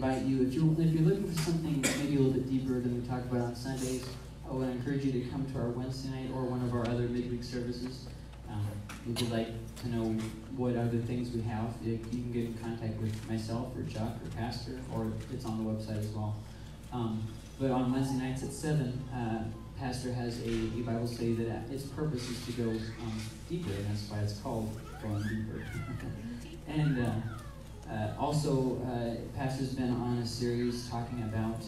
invite you if you if you're looking for something maybe a little bit deeper than we talk about on Sundays. I would encourage you to come to our Wednesday night or one of our other midweek services. Um, if you'd like to know what other things we have, you can get in contact with myself or Chuck or Pastor, or it's on the website as well. Um, but on Wednesday nights at 7, uh, Pastor has a, a, Bible study that its purpose is to go um, deeper, and that's why it's called Going Deeper. and uh, uh, also, uh, Pastor's been on a series talking about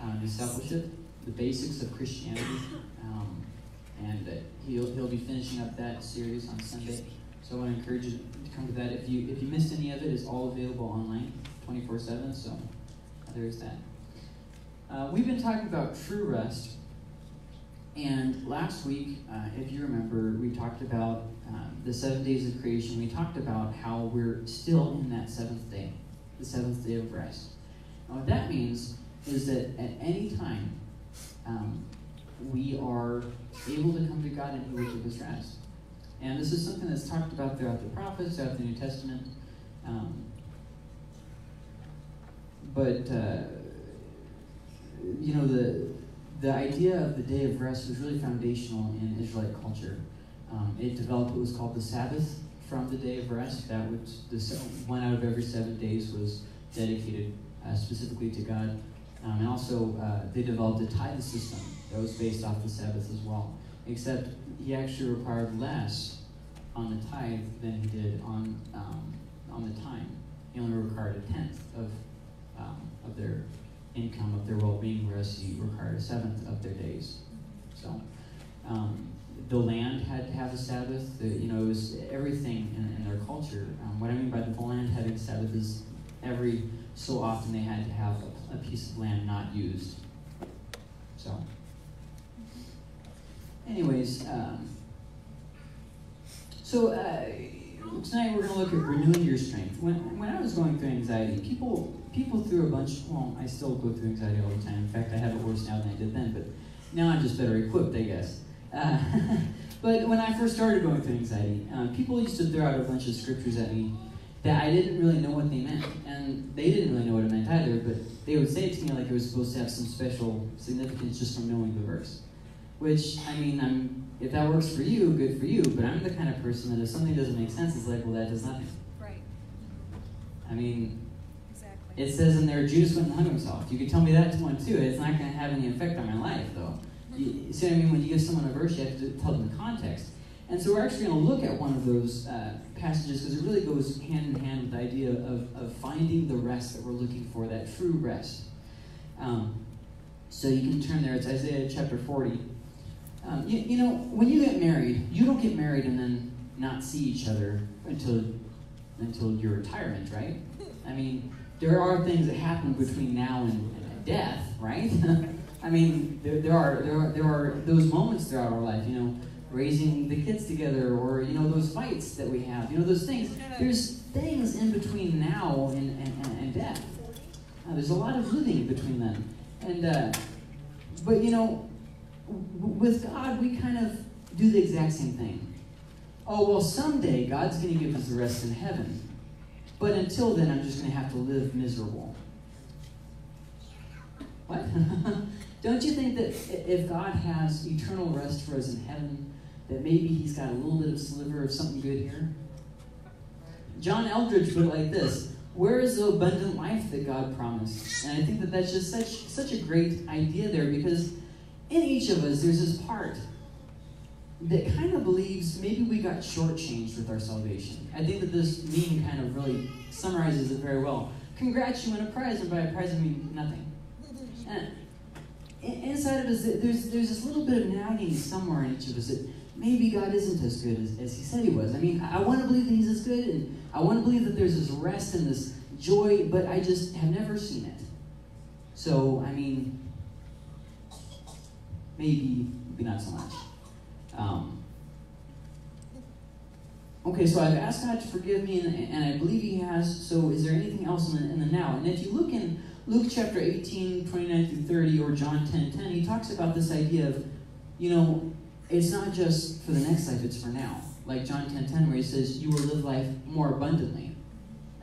um, discipleship, the basics of Christianity. Um, and he'll, he'll be finishing up that series on Sunday. So I want to encourage you to come to that. If you if you missed any of it, it's all available online, 24/7. So there's that. Uh, we've been talking about true rest, and last week, uh, if you remember, we talked about um, the seven days of creation. We talked about how we're still in that seventh day, the seventh day of rest. Now, what that means is that at any time, um, we are able to come to God and He will give us rest. And this is something that's talked about throughout the prophets, throughout the New Testament. Um, but uh, you know the the idea of the day of rest was really foundational in Israelite culture. Um, it developed what was called the Sabbath from the day of rest. That was the one out of every seven days was dedicated uh, specifically to God. Um, and also, uh, they developed a tithe system that was based off the Sabbath as well. Except he actually required less on the tithe than he did on um, on the time. He only required a tenth of um, of their income, of their well-being, whereas you required a seventh of their days. So. Um, the land had to have a Sabbath. The, you know, it was everything in, in their culture. Um, what I mean by the land having a Sabbath is every so often they had to have a, a piece of land not used. So, anyways, um, so uh, tonight we're going to look at renewing your strength. When, when I was going through anxiety, people people threw a bunch. Well, I still go through anxiety all the time. In fact, I have it worse now than I did then. But now I'm just better equipped, I guess. Uh, but when I first started going through anxiety, uh, people used to throw out a bunch of scriptures at me that I didn't really know what they meant, and they didn't really know what it meant either. But they would say it to me like it was supposed to have some special significance just from knowing the verse. Which I mean, I'm if that works for you, good for you. But I'm the kind of person that if something doesn't make sense, it's like, well, that does nothing. Right. I mean, exactly. It says in there, Judas went and hung himself. You could tell me that to one too. It's not going to have any effect on my life, though. You see what I mean? When you give someone a verse, you have to tell them the context. And so we're actually going to look at one of those uh, passages because it really goes hand in hand with the idea of, of finding the rest that we're looking for, that true rest. Um, so you can turn there. It's Isaiah chapter 40. Um, you, you know, when you get married, you don't get married and then not see each other until until your retirement, right? I mean, there are things that happen between now and, and death, right? I mean, there, there are there are there are those moments throughout our life, you know, raising the kids together, or you know, those fights that we have, you know, those things. There's things in between now and, and, and death. Uh, there's a lot of living between them, and uh, but you know, with God, we kind of do the exact same thing. Oh well, someday God's going to give us the rest in heaven, but until then, I'm just going to have to live miserable. What? Don't you think that if God has eternal rest for us in heaven, that maybe He's got a little bit of sliver of something good here? John Eldredge put it like this Where is the abundant life that God promised? And I think that that's just such, such a great idea there because in each of us, there's this part that kind of believes maybe we got shortchanged with our salvation. I think that this meme kind of really summarizes it very well. Congrats, you win a prize, and by a prize I mean nothing. And inside of us, there's, there's this little bit of nagging somewhere in each of us that maybe God isn't as good as, as He said He was. I mean, I want to believe that He's as good, and I want to believe that there's this rest and this joy, but I just have never seen it. So, I mean, maybe, maybe not so much. Um, okay, so I've asked God to forgive me, and, and I believe He has. So, is there anything else in the, in the now? And if you look in Luke chapter 18, 29 through 30, or John 10, 10, he talks about this idea of, you know, it's not just for the next life, it's for now. Like John 10, 10, where he says, you will live life more abundantly.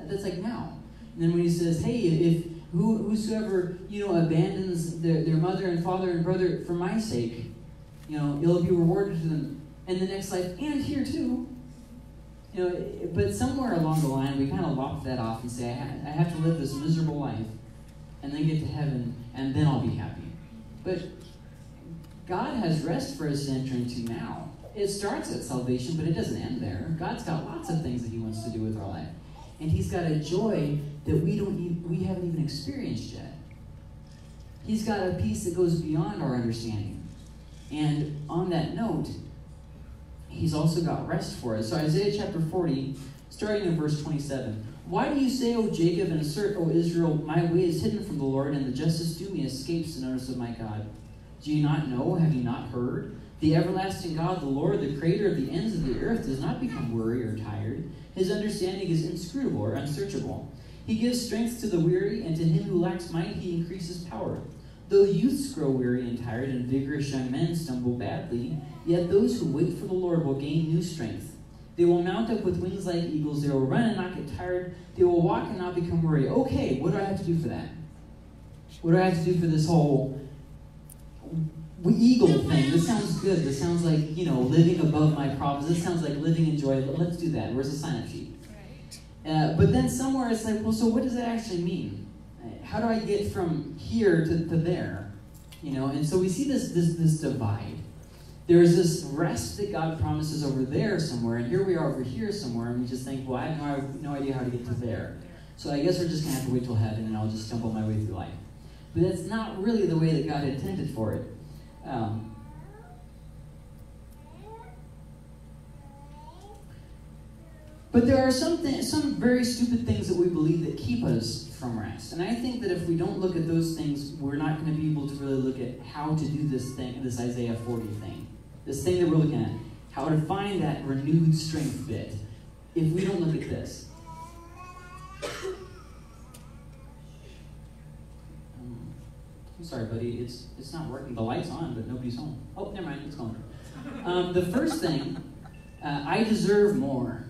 That's like now. And then when he says, hey, if who, whosoever, you know, abandons their, their mother and father and brother for my sake, you know, it'll be rewarded to them in the next life and here too. You know, but somewhere along the line, we kind of lop that off and say, I have to live this miserable life and then get to heaven and then I'll be happy. But God has rest for us to enter into now. It starts at salvation, but it doesn't end there. God's got lots of things that He wants to do with our life. And He's got a joy that we don't even, we haven't even experienced yet. He's got a peace that goes beyond our understanding. And on that note, He's also got rest for us. So Isaiah chapter 40, starting in verse 27. Why do you say, O Jacob, and assert, O Israel, my way is hidden from the Lord, and the justice due me escapes the notice of my God? Do you not know? Have you not heard? The everlasting God, the Lord, the creator of the ends of the earth, does not become weary or tired. His understanding is inscrutable or unsearchable. He gives strength to the weary, and to him who lacks might, he increases power. Though youths grow weary and tired, and vigorous young men stumble badly, yet those who wait for the Lord will gain new strength. They will mount up with wings like eagles. They will run and not get tired. They will walk and not become weary. Okay, what do I have to do for that? What do I have to do for this whole eagle thing? This sounds good. This sounds like, you know, living above my problems. This sounds like living in joy. Let's do that. Where's the sign up sheet? Uh, but then somewhere it's like, well, so what does that actually mean? how do I get from here to, to there? You know, and so we see this, this, this divide. There's this rest that God promises over there somewhere, and here we are over here somewhere, and we just think, well, I have no, I have no idea how to get to there. So I guess we're just going to have to wait till heaven, and I'll just stumble my way through life. But that's not really the way that God intended for it. Um, But there are some th- some very stupid things that we believe that keep us from rest. And I think that if we don't look at those things, we're not going to be able to really look at how to do this thing, this Isaiah 40 thing. This thing that we're looking at. How to find that renewed strength bit. If we don't look at this. I'm sorry, buddy. It's it's not working. The light's on, but nobody's home. Oh, never mind. It's gone. Um, the first thing, uh, I deserve more.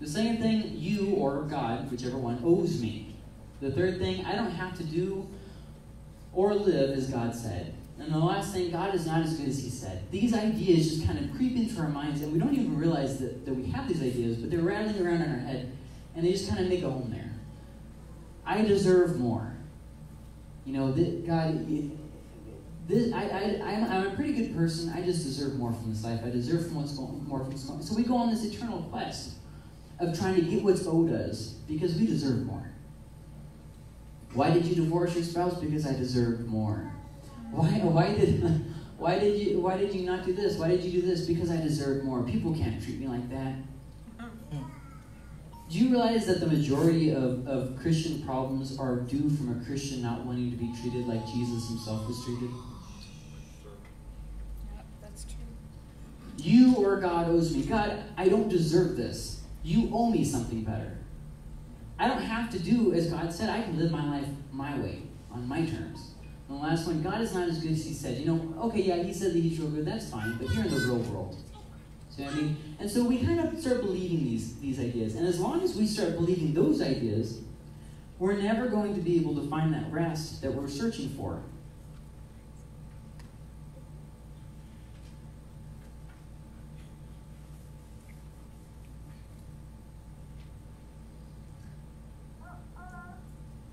The second thing, you or God, whichever one, owes me. The third thing, I don't have to do or live as God said. And the last thing, God is not as good as He said. These ideas just kind of creep into our minds, and we don't even realize that, that we have these ideas, but they're rattling around in our head, and they just kind of make a home there. I deserve more. You know, that God, this, I, I, I'm, I'm, a pretty good person. I just deserve more from this life. I deserve from what's going, more from what's going. So we go on this eternal quest of trying to get what's owed us because we deserve more. Why did you divorce your spouse? Because I deserve more. Why, why did why did you why did you not do this? Why did you do this? Because I deserve more. People can't treat me like that. Do you realize that the majority of, of Christian problems are due from a Christian not wanting to be treated like Jesus himself was treated? That's true. You or God owes me. God, I don't deserve this. You owe me something better. I don't have to do as God said. I can live my life my way, on my terms. And the last one, God is not as good as He said. You know, okay, yeah, He said that He's real good, that's fine, but here in the real world. I mean? And so we kind of start believing these, these ideas. And as long as we start believing those ideas, we're never going to be able to find that rest that we're searching for.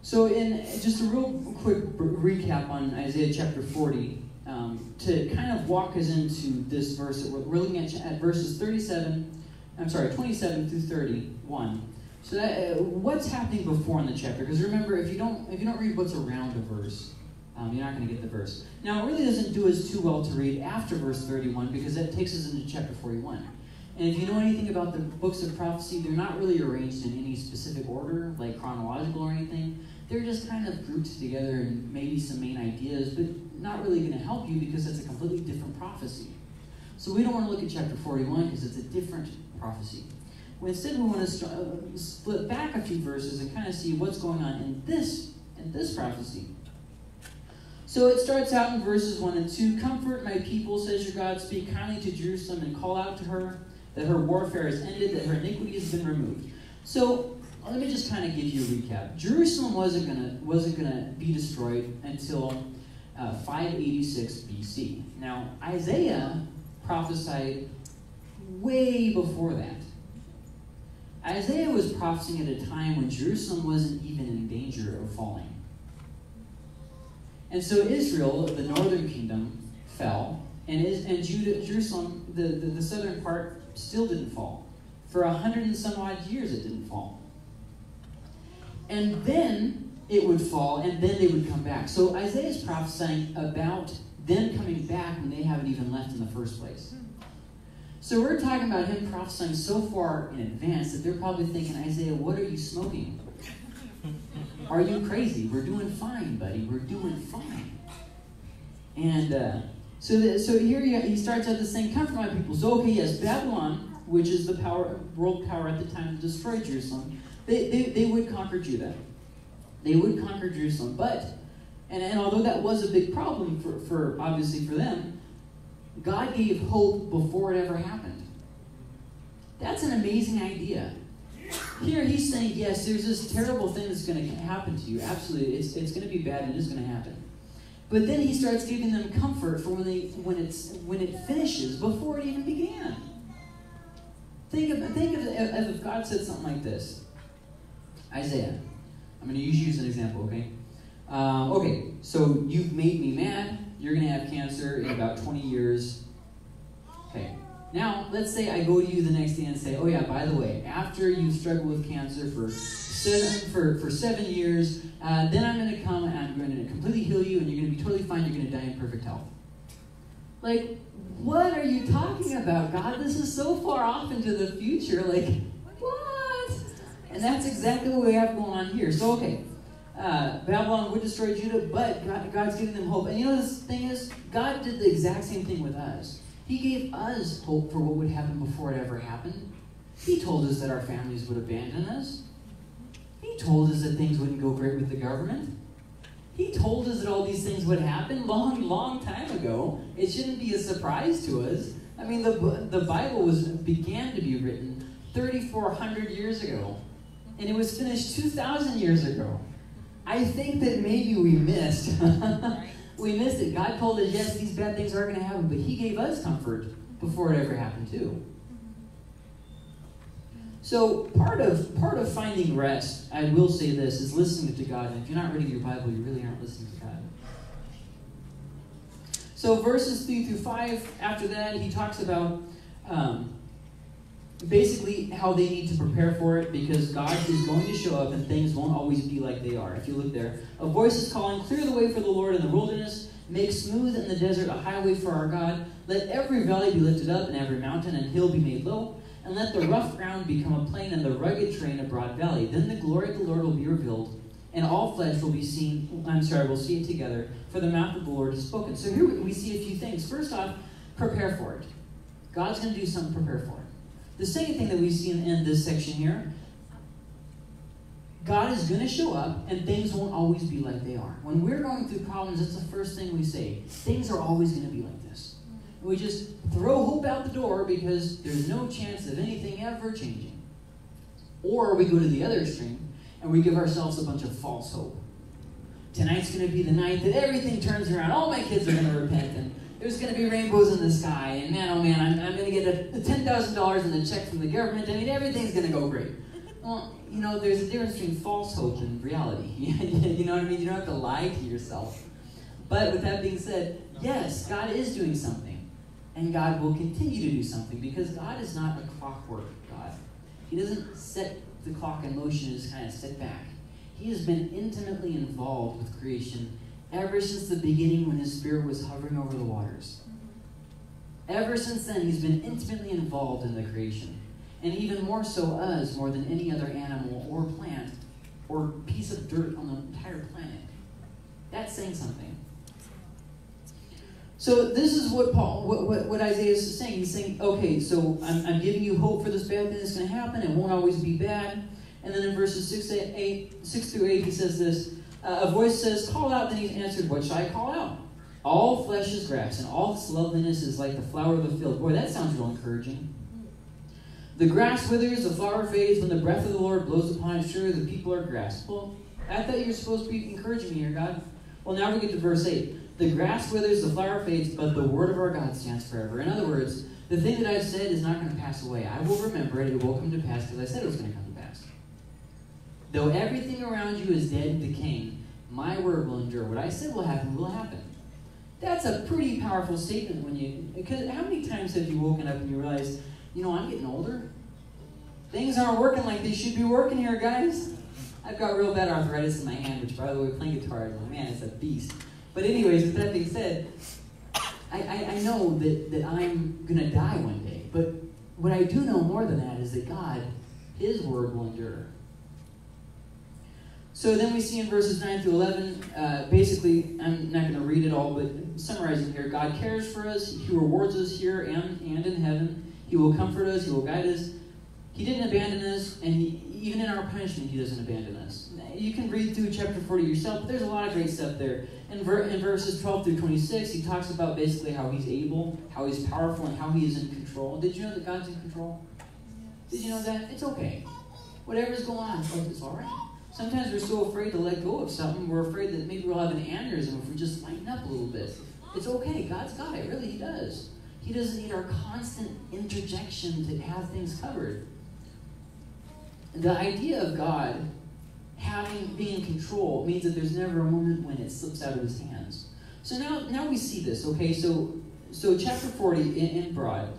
So, in just a real quick recap on Isaiah chapter 40, um, to kind of walk us into this verse that we're, looking at, at verses 37, I'm sorry, 27 through 31. So, that, uh, what's happening before in the chapter? Because remember, if you don't if you don't read what's around a verse, um, you're not going to get the verse. Now, it really doesn't do us too well to read after verse 31 because that takes us into chapter 41. And if you know anything about the books of prophecy, they're not really arranged in any specific order, like chronological or anything they're just kind of grouped together and maybe some main ideas, but not really going to help you because that's a completely different prophecy. So we don't want to look at chapter 41 because it's a different prophecy. Well, instead, we want to uh, split back a few verses and kind of see what's going on in this in this prophecy. So it starts out in verses 1 and 2 Comfort my people, says your God, speak kindly to Jerusalem and call out to her that her warfare is ended, that her iniquity has been removed. So let me just kind of give you a recap. Jerusalem wasn't gonna wasn't gonna be destroyed until uh, 586 BC. Now Isaiah prophesied way before that. Isaiah was prophesying at a time when Jerusalem wasn't even in danger of falling. And so Israel, the northern kingdom, fell, and, and Judah, Jerusalem, the, the, the southern part, still didn't fall. For a hundred and some odd years, it didn't fall. And then it would fall, and then they would come back. So Isaiah is prophesying about them coming back when they haven't even left in the first place. So we're talking about him prophesying so far in advance that they're probably thinking, Isaiah, what are you smoking? Are you crazy? We're doing fine, buddy. We're doing fine. And uh, so, the, so here he, he starts out the same "Come from my people." So okay, yes, Babylon, which is the power, world power at the time to destroy Jerusalem, they, they, they would conquer Judah. They would conquer Jerusalem, but and, and although that was a big problem for, for obviously for them, God gave hope before it ever happened. That's an amazing idea. Here he's saying, yes, there's this terrible thing that's going to happen to you. Absolutely, it's, it's going to be bad and it is going to happen. But then he starts giving them comfort for when they when it's when it finishes before it even began. Think of think of if God said something like this. Isaiah. I'm going to use you as an example, okay? Um, okay, so you've made me mad. You're going to have cancer in about 20 years. Okay, now, let's say I go to you the next day and say, oh yeah, by the way, after you struggle with cancer for seven, for, for seven years, uh, then I'm going to come and I'm going to completely heal you and you're going to be totally fine. You're going to die in perfect health. Like, what are you talking about, God? This is so far off into the future. Like, what? And that's exactly what we have going on here. So, okay, uh, Babylon would destroy Judah, but God, God's giving them hope. And you know, this thing is, God did the exact same thing with us. He gave us hope for what would happen before it ever happened. He told us that our families would abandon us. He told us that things wouldn't go great with the government. He told us that all these things would happen long, long time ago. It shouldn't be a surprise to us. I mean, the, the Bible was began to be written 3,400 years ago, and it was finished 2,000 years ago. I think that maybe we missed we missed it. God told us, yes, these bad things are going to happen, but He gave us comfort before it ever happened, too. So part of part of finding rest, I will say this, is listening to God. And if you're not reading your Bible, you really aren't listening to God. So verses three through five. After that, he talks about um, basically how they need to prepare for it because God is going to show up and things won't always be like they are. If you look there, a voice is calling, Clear the way for the Lord in the wilderness, make smooth in the desert a highway for our God. Let every valley be lifted up, and every mountain and hill be made low, and let the rough ground become a plain, and the rugged terrain a broad valley. Then the glory of the Lord will be revealed, and all flesh will be seen. I'm sorry, we'll see it together, for the mouth of the Lord has spoken. So here we see a few things. First off, prepare for it. God's going to do something, prepare for it. The second thing that we see in, in this section here God is going to show up and things won't always be like they are. When we're going through problems, that's the first thing we say. Things are always going to be like this. And we just throw hope out the door because there's no chance of anything ever changing. Or we go to the other extreme and we give ourselves a bunch of false hope. Tonight's going to be the night that everything turns around. All my kids are going to repent and there's going to be rainbows in the sky, and man, oh man, I'm, I'm going to get a, a $10,000 in a check from the government. I mean, everything's going to go great. Well, you know, there's a difference between false hope and reality. you know what I mean? You don't have to lie to yourself. But with that being said, yes, God is doing something, and God will continue to do something because God is not a clockwork God. He doesn't set the clock in motion and just kind of sit back. He has been intimately involved with creation ever since the beginning when his spirit was hovering over the waters. Ever since then, he's been intimately involved in the creation. And even more so, us, more than any other animal or plant or piece of dirt on the entire planet. That's saying something. So this is what Paul, what, what, what Isaiah is saying. He's saying, okay, so I'm, I'm giving you hope for this bad thing that's going to happen. It won't always be bad. And then in verses 6, eight, 6 through 8, he says this, uh, a voice says, Call out. Then he answered, What shall I call out? All flesh is grass, and all its loveliness is like the flower of the field. Boy, that sounds real encouraging. The grass withers, the flower fades, when the breath of the Lord blows upon it, sure the people are grass. Well, I thought you were supposed to be encouraging me here, God. Well, now we get to verse 8. The grass withers, the flower fades, but the word of our God stands forever. In other words, the thing that I've said is not going to pass away. I will remember it. It will come to pass because I said it was going to come to pass. Though everything around you is dead and decaying, my word will endure. What I said will happen will happen. That's a pretty powerful statement when you, because how many times have you woken up and you realize, you know, I'm getting older? Things aren't working like they should be working here, guys. I've got real bad arthritis in my hand, which, by the way, playing guitar, man, it's a beast. But, anyways, with that being said, I, I, I know that, that I'm going to die one day. But what I do know more than that is that God, His word will endure. So then we see in verses 9 through 11, uh, basically, I'm not going to read it all, but summarizing here God cares for us, He rewards us here and, and in heaven. He will comfort us, He will guide us. He didn't abandon us, and he, even in our punishment, He doesn't abandon us. You can read through chapter 40 yourself, but there's a lot of great stuff there. In, ver- in verses 12 through 26, He talks about basically how He's able, how He's powerful, and how He is in control. Did you know that God's in control? Did you know that? It's okay. Whatever's going on, it's all right. Sometimes we're so afraid to let go of something, we're afraid that maybe we'll have an aneurysm if we just lighten up a little bit. It's okay. God's got it. Really, He does. He doesn't need our constant interjection to have things covered. The idea of God having being in control means that there's never a moment when it slips out of his hands. So now now we see this, okay? So so chapter 40 in, in broad,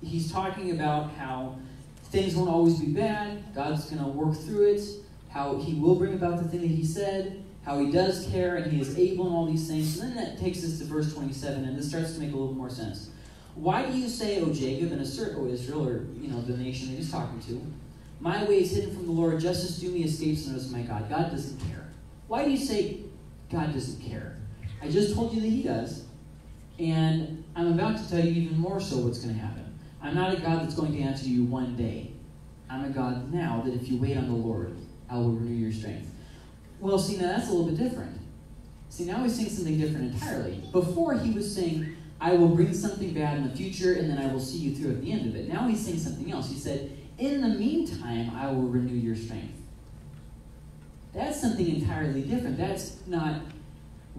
he's talking about how things won't always be bad, God's gonna work through it, how he will bring about the thing that he said, how he does care and he is able in all these things. And then that takes us to verse 27, and this starts to make a little more sense. Why do you say, O Jacob, and assert, O Israel, or you know, the nation that he's talking to, my way is hidden from the Lord, justice due me escapes and knows my God. God doesn't care. Why do you say God doesn't care? I just told you that He does, and I'm about to tell you even more so what's going to happen. I'm not a God that's going to answer you one day. I'm a God now that if you wait on the Lord, I will renew your strength. Well, see, now that's a little bit different. See, now he's saying something different entirely. Before, he was saying, I will bring something bad in the future, and then I will see you through at the end of it. Now he's saying something else. He said, in the meantime, I will renew your strength. That's something entirely different. That's not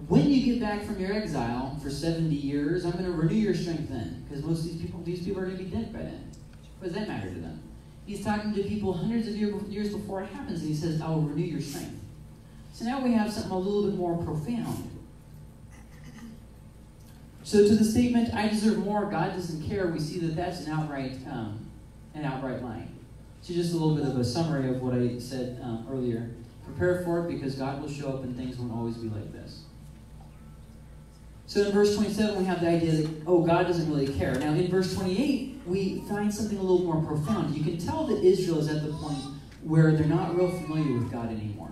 when you get back from your exile for 70 years, I'm going to renew your strength then. Because most of these people, these people are going to be dead by then. What does that matter to them? He's talking to people hundreds of years before it happens, and he says, I will renew your strength. So now we have something a little bit more profound. So to the statement, I deserve more, God doesn't care, we see that that's an outright um, an outright lie. So just a little bit of a summary of what I said um, earlier. Prepare for it because God will show up and things won't always be like this. So in verse 27, we have the idea that, oh, God doesn't really care. Now, in verse 28, we find something a little more profound. You can tell that Israel is at the point where they're not real familiar with God anymore.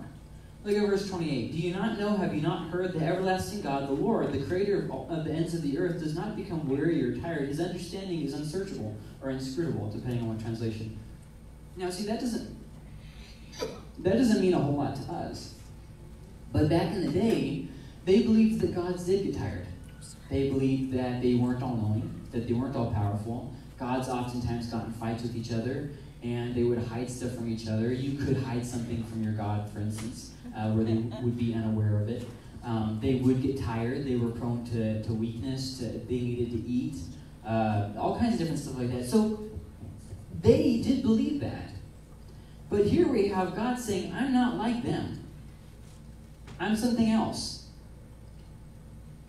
Look at verse 28. Do you not know, have you not heard, the everlasting God, the Lord, the creator of, all, of the ends of the earth, does not become weary or tired. His understanding is unsearchable or inscrutable, depending on what translation. Now, see, that doesn't that doesn't mean a whole lot to us. But back in the day, they believed that gods did get tired. They believed that they weren't all knowing, that they weren't all powerful. Gods oftentimes got in fights with each other, and they would hide stuff from each other. You could hide something from your god, for instance, uh, where they would be unaware of it. Um, they would get tired. They were prone to, to weakness. To, they needed to eat. Uh, all kinds of different stuff like that. So they did believe that. But here we have God saying, I'm not like them. I'm something else.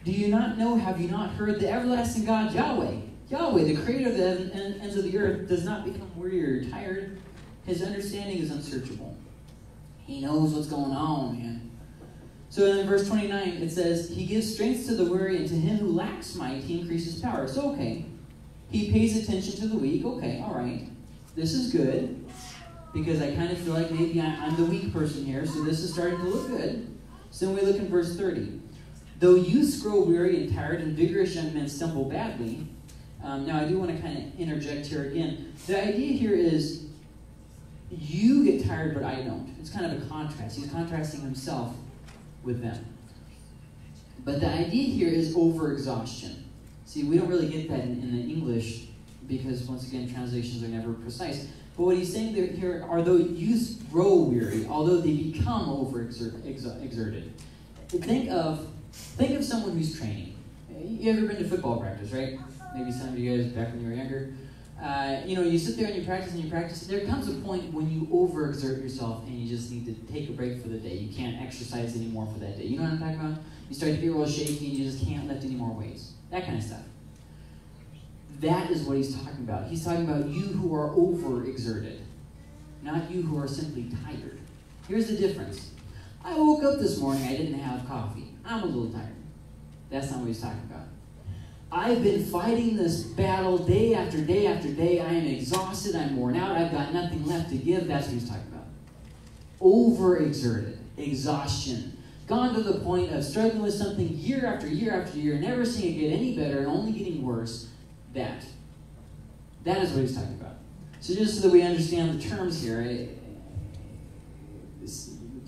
Do you not know, have you not heard the everlasting God, Yahweh? Yahweh, the creator of the ends of the earth, does not become weary or tired. His understanding is unsearchable. He knows what's going on, man. So in verse 29, it says, He gives strength to the weary, and to him who lacks might, he increases power. So, okay. He pays attention to the weak. Okay, all right. This is good because I kind of feel like maybe I'm the weak person here, so this is starting to look good. So then we look in verse 30. Though youths grow weary and tired, and vigorous young men stumble badly. Um, now, I do want to kind of interject here again. The idea here is you get tired, but I don't. It's kind of a contrast. He's contrasting himself with them. But the idea here is overexhaustion. See, we don't really get that in, in the English because once again, translations are never precise. But what he's saying there, here are though youths grow weary, although they become overexerted. Think of think of someone who's training. You ever been to football practice, right? Maybe some of you guys back when you were younger. Uh, you know, you sit there and you practice and you practice. There comes a point when you overexert yourself and you just need to take a break for the day. You can't exercise anymore for that day. You know what I'm talking about? You start to get real shaky and you just can't lift any more weights. That kind of stuff. That is what he's talking about. He's talking about you who are overexerted, not you who are simply tired. Here's the difference. I woke up this morning, I didn't have coffee. I'm a little tired. That's not what he's talking about. I've been fighting this battle day after day after day. I am exhausted. I'm worn out. I've got nothing left to give. That's what he's talking about. Overexerted, exhaustion, gone to the point of struggling with something year after year after year, never seeing it get any better and only getting worse. That. That is what he's talking about. So, just so that we understand the terms here, I,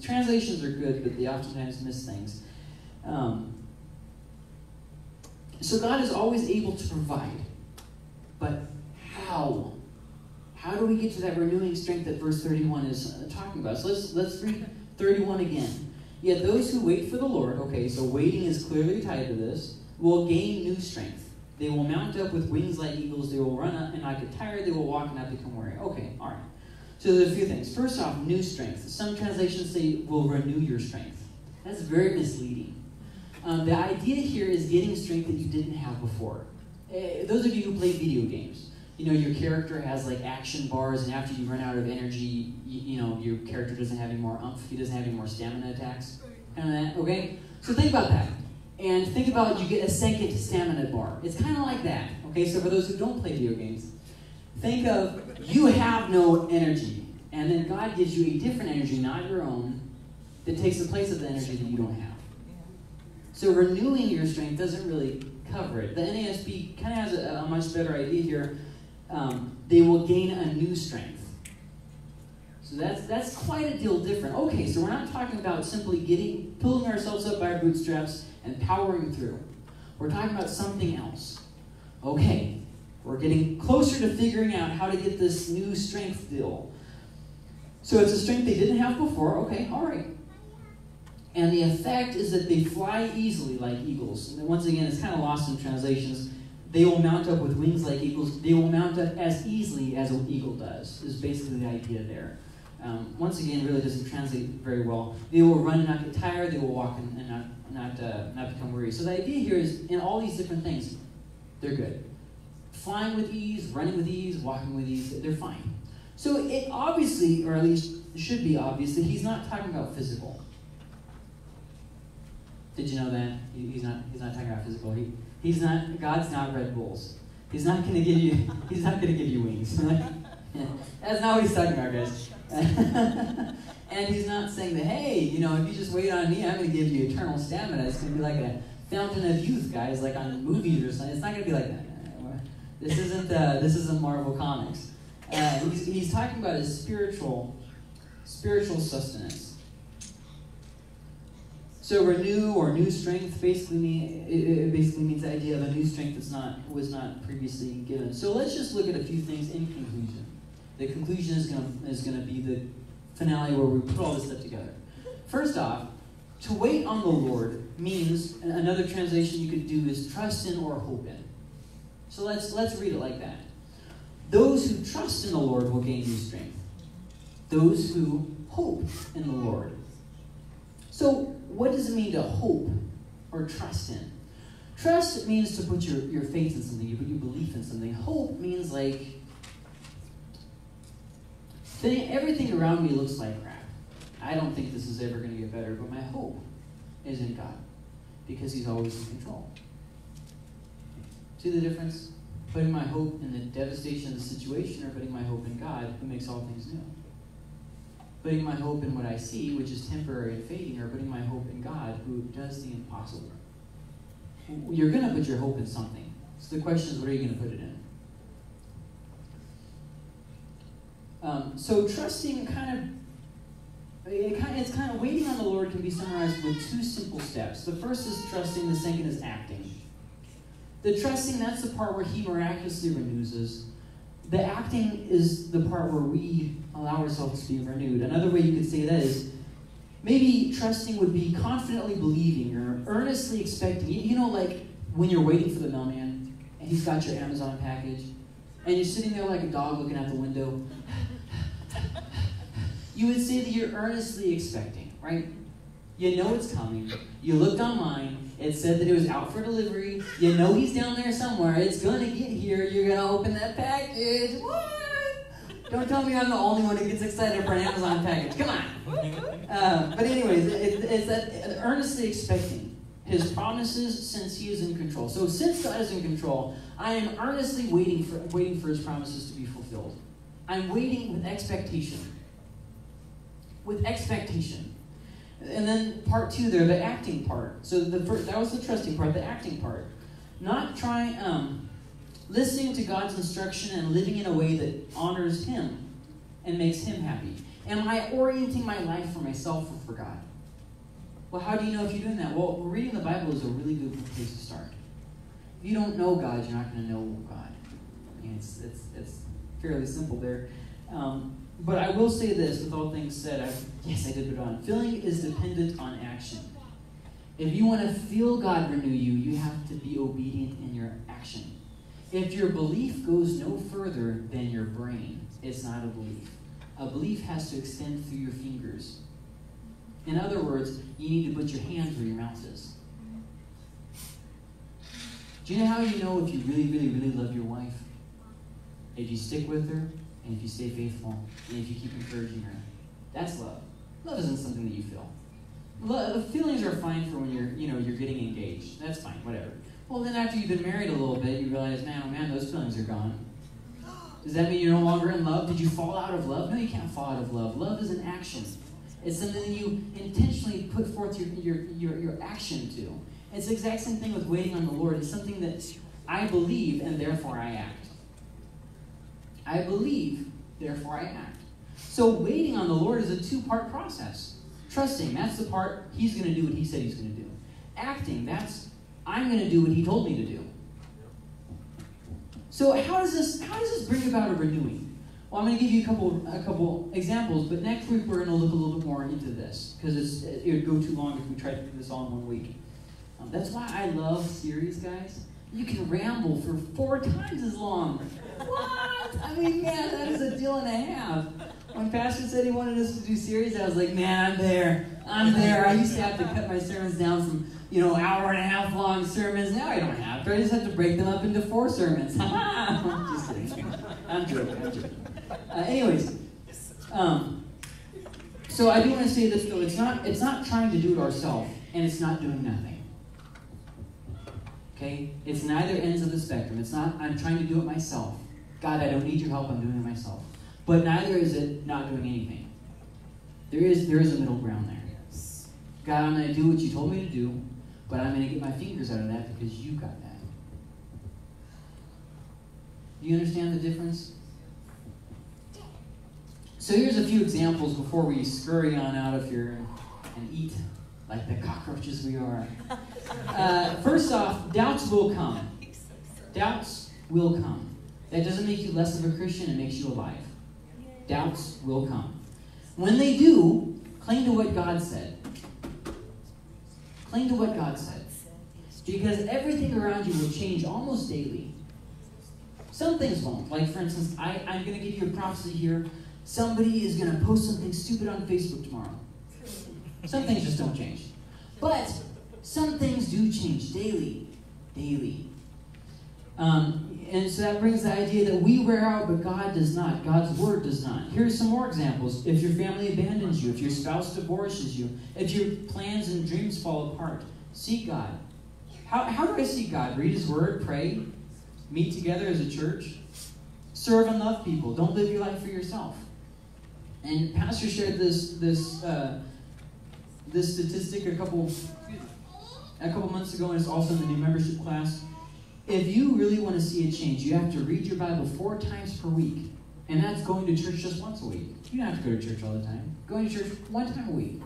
translations are good, but they oftentimes miss things. Um, so God is always able to provide. But how? How do we get to that renewing strength that verse 31 is uh, talking about? So let's, let's read 31 again. Yet those who wait for the Lord, okay, so waiting is clearly tied to this, will gain new strength. They will mount up with wings like eagles. They will run up and not get tired. They will walk and not become weary. Okay, all right. So there's a few things. First off, new strength. Some translations say will renew your strength. That's very misleading. Um, the idea here is getting strength that you didn't have before. Uh, those of you who play video games, you know, your character has like action bars, and after you run out of energy, you, you know, your character doesn't have any more umph, he doesn't have any more stamina attacks. Kind of that, okay? So think about that. And think about you get a second stamina bar. It's kind of like that, okay? So for those who don't play video games, think of you have no energy, and then God gives you a different energy, not your own, that takes the place of the energy that you don't have. So renewing your strength doesn't really cover it. The NASB kind of has a, a, much better idea here. Um, they will gain a new strength. So that's that's quite a deal different. Okay, so we're not talking about simply getting pulling ourselves up by our bootstraps and powering through. We're talking about something else. Okay, we're getting closer to figuring out how to get this new strength deal. So it's a strength they didn't have before. Okay, all right. And the effect is that they fly easily like eagles. And once again, it's kind of lost in translations. They will mount up with wings like eagles. They will mount up as easily as an eagle does, is basically the idea there. Um, once again, really doesn't translate very well. They will run and not get tired. They will walk and, and not, not, uh, not become weary. So the idea here is in all these different things, they're good. Flying with ease, running with ease, walking with ease, they're fine. So it obviously, or at least should be obvious, that he's not talking about physical. Did you know that? He, he's not he's not talking about physical. He, he's not God's not Red Bulls. He's not gonna give you he's not gonna give you wings. That's not what he's talking about, guys. and he's not saying that, hey, you know, if you just wait on me, I'm gonna give you eternal stamina. It's gonna be like a fountain of youth, guys, like on movies or something. It's not gonna be like that. This isn't the, this isn't Marvel Comics. Uh, he's, he's talking about his spiritual spiritual sustenance. So renew or new strength basically mean it, basically means the idea of a new strength that's not was not previously given. So let's just look at a few things in conclusion. The conclusion is going to, is going to be the finale where we put all this stuff together. First off, to wait on the Lord means another translation you could do is trust in or hope in. So let's let's read it like that. Those who trust in the Lord will gain new strength. Those who hope in the Lord. So what does it mean to hope or trust in? Trust means to put your, your faith in something, you put your belief in something. Hope means like everything around me looks like crap. I don't think this is ever going to get better, but my hope is in God because He's always in control. See the difference? Putting my hope in the devastation of the situation or putting my hope in God who makes all things new putting my hope in what I see, which is temporary and fading, or putting my hope in God, who does the impossible. You're going to put your hope in something. So the question is, what are you going to put it in? Um, so trusting kind of, it kind of, it's kind of waiting on the Lord can be summarized with two simple steps. The first is trusting, the second is acting. The trusting, that's the part where He miraculously renews us. The acting is the part where we allow ourselves to be renewed. Another way you could say that is maybe trusting would be confidently believing or earnestly expecting. You know, like when you're waiting for the mailman and he's got your Amazon package and you're sitting there like a dog looking out the window. you would say that you're earnestly expecting, right? You know it's coming. You looked online. It said that it was out for delivery. You know he's down there somewhere. It's to get here. You're to open that package. What? Don't tell me I'm the only one who gets excited for an Amazon package. Come on. Uh, but anyways, it, it's that earnestly expecting his promises since he is in control. So since God is in control, I am earnestly waiting for waiting for his promises to be fulfilled. I'm waiting with expectation. With expectation. And then part two there, the acting part. So the first, that was the trusting part, the acting part. Not trying, um, listening to God's instruction and living in a way that honors Him and makes Him happy. Am I orienting my life for myself or for God? Well, how do you know if you're doing that? Well, reading the Bible is a really good place to start. If you don't know God, you're not going to know God. I mean, it's, it's, it's fairly simple there. Um, but I will say this, with all things said, I, yes, I did put on. Feeling is dependent on action. If you want to feel God renew you, you have to be obedient in your action. If your belief goes no further than your brain, it's not a belief. A belief has to extend through your fingers. In other words, you need to put your hands where your mouth is. Do you know how you know if you really, really, really love your wife? If you stick with her, and if you stay faithful, and if you keep encouraging her. That's love. Love isn't something that you feel. Love, feelings are fine for when you're, you know, you're getting engaged. That's fine, whatever. Well, then after you've been married a little bit, you realize, man, oh man, those feelings are gone. Does that mean you're no longer in love? Did you fall out of love? No, you can't fall out of love. Love is an action. It's something that you intentionally put forth your, your, your, your action to. It's the exact same thing with waiting on the Lord. It's something that I believe and therefore I act. I believe, therefore I act. So waiting on the Lord is a two part process. Trusting, that's the part He's going to do what He said He's going to do. Acting, that's I'm going to do what He told me to do. So how does this how does this bring about a renewing? Well, I'm going to give you a couple a couple examples, but next week we're going to look a little bit more into this because it would go too long if we tried to do this all in one week. Um, that's why I love series, guys. You can ramble for four times as long. What? I mean, man, that is a deal and a half. When Pastor said he wanted us to do series, I was like, man, I'm there. I'm there. I used to have to cut my sermons down from, you know, hour and a half long sermons. Now I don't have to. I just have to break them up into four sermons. just kidding. I'm joking. I'm joking. Uh, anyways, um, so I do want to say this though. It's not. It's not trying to do it ourselves, and it's not doing nothing. Okay? It's neither ends of the spectrum. It's not, I'm trying to do it myself. God, I don't need your help, I'm doing it myself. But neither is it not doing anything. There is, there is a middle ground there. God, I'm going to do what you told me to do, but I'm going to get my fingers out of that because you got that. Do you understand the difference? So here's a few examples before we scurry on out of here and eat like the cockroaches we are. Uh, first off, doubts will come. Doubts will come. That doesn't make you less of a Christian, it makes you alive. Doubts will come. When they do, cling to what God said. Cling to what God said. Because everything around you will change almost daily. Some things won't. Like, for instance, I, I'm going to give you a prophecy here. Somebody is going to post something stupid on Facebook tomorrow. Some things just don't change. But some things do change daily. Daily. Um, and so that brings the idea that we wear out, but God does not. God's word does not. Here's some more examples. If your family abandons you, if your spouse divorces you, if your plans and dreams fall apart, seek God. How, how do I seek God? Read His word, pray, meet together as a church, serve and love people. Don't live your life for yourself. And Pastor shared this this uh, this statistic a couple a couple months ago, and it's also in the new membership class. If you really want to see a change, you have to read your Bible four times per week. And that's going to church just once a week. You don't have to go to church all the time. Going to church one time a week.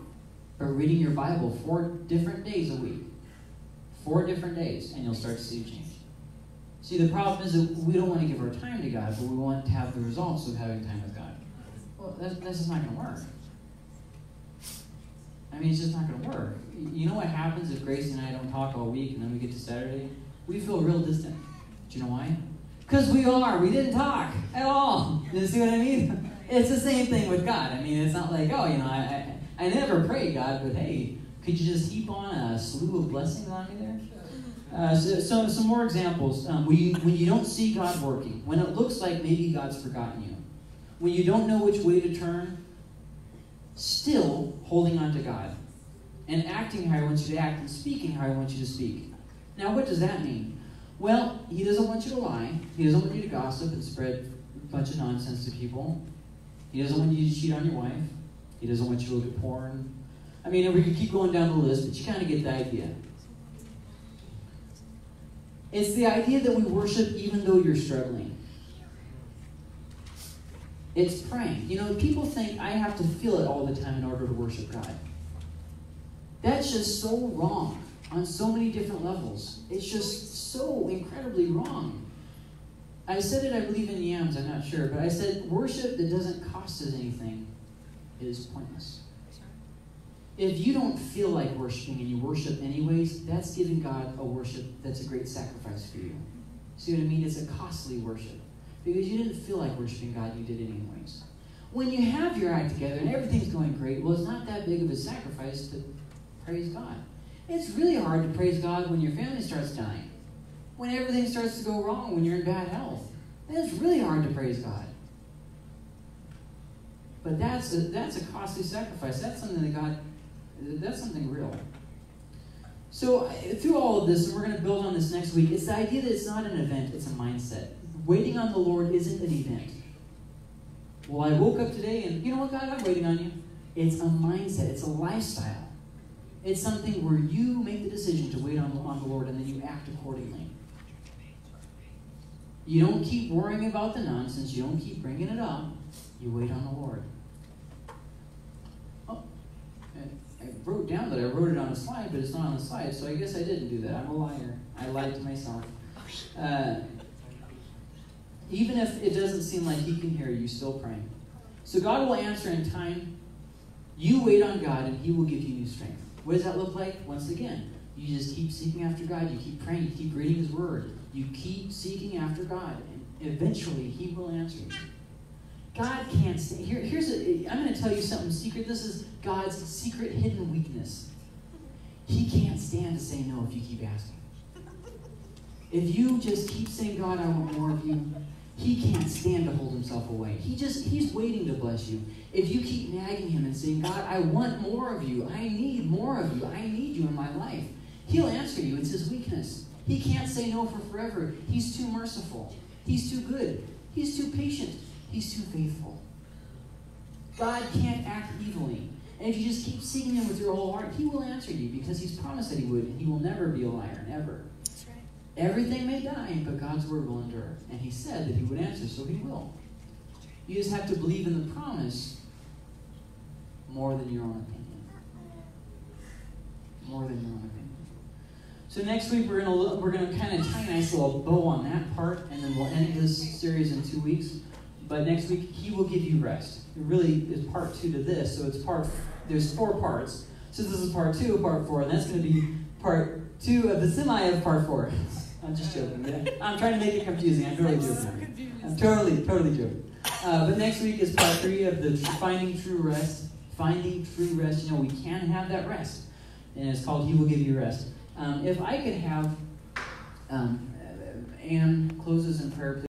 Or reading your Bible four different days a week. Four different days, and you'll start to see a change. See, the problem is that we don't want to give our time to God, but we want to have the results of having time with God. Well, that's, that's just not going to work. I mean, it's just not going to work. You know what happens if Grace and I don't talk all week and then we get to Saturday? We feel real distant. Do you know why? Because we are. We didn't talk at all. You see what I mean? It's the same thing with God. I mean, it's not like, oh, you know, I, I, I never pray, God, but hey, could you just heap on a slew of blessings on me there? Uh, so, so, some more examples. Um, when, you, when you don't see God working, when it looks like maybe God's forgotten you, when you don't know which way to turn, still holding on to God and acting how He wants you to act and speaking how He wants you to speak. Now, what does that mean? Well, He doesn't want you to lie. He doesn't want you to gossip and spread a bunch of nonsense to people. He doesn't want you to cheat on your wife. He doesn't want you to look at porn. I mean, we could keep going down the list, but you kind of get the idea. It's the idea that we worship even though you're struggling. It's praying. You know, people think I have to feel it all the time in order to worship God. That's just so wrong on so many different levels. It's just so incredibly wrong. I said it, I believe, in Yams, I'm not sure, but I said worship that doesn't cost us anything is pointless. If you don't feel like worshiping and you worship anyways, that's giving God a worship that's a great sacrifice for you. See what I mean? It's a costly worship. Because you didn't feel like worshiping God, you did anyways. When you have your act together and everything's going great, well, it's not that big of a sacrifice to praise God. It's really hard to praise God when your family starts dying when everything starts to go wrong, when you're in bad health. It's really hard to praise God. But that's a, that's a costly sacrifice. That's something that God, that's something real. So through all of this, and we're going to build on this next week, it's the idea that it's not an event, it's a mindset. Waiting on the Lord isn't an event. Well, I woke up today and, you know what, God, I'm waiting on you. It's a mindset, it's a lifestyle. It's something where you make the decision to wait on, on the Lord and then you act accordingly. You don't keep worrying about the nonsense. You don't keep bringing it up. You wait on the Lord. Oh, I wrote down that I wrote it on a slide, but it's not on the slide, so I guess I didn't do that. I'm a liar. I lied to myself. Uh, even if it doesn't seem like He can hear you, still praying. So God will answer in time. You wait on God, and He will give you new strength. What does that look like? Once again, you just keep seeking after God. You keep praying. You keep reading His Word. You keep seeking after God, and eventually He will answer you. God can't stay. Here, here's a, I'm going to tell you something secret. This is God's secret hidden weakness. He can't stand to say no if you keep asking. If you just keep saying, God, I want more of you, he can't stand to hold himself away. He just he's waiting to bless you. If you keep nagging him and saying, God, I want more of you. I need more of you. I need you in my life. He'll answer you. It's his weakness. He can't say no for forever. He's too merciful. He's too good. He's too patient. He's too faithful. God can't act evilly. And if you just keep seeking Him with your whole heart, He will answer you because He's promised that He would, He will never be a liar, never. Everything may die, but God's word will endure. And He said that He would answer, so He will. You just have to believe in the promise more than your own opinion. More than your own opinion. So next week we're gonna we're gonna kind of tie a nice little bow on that part, and then we'll end this series in two weeks. But next week he will give you rest. It really is part two to this, so it's part. There's four parts. So this is part two part four, and that's going to be part two of the semi of part four. I'm just joking. I'm trying to make it confusing. I'm totally joking. I'm totally, totally joking. Uh, but next week is part three of the finding true rest. Finding true rest. You know, we can have that rest, and it's called He Will Give You Rest. Um, if I could have um, Anne closes in prayer, please.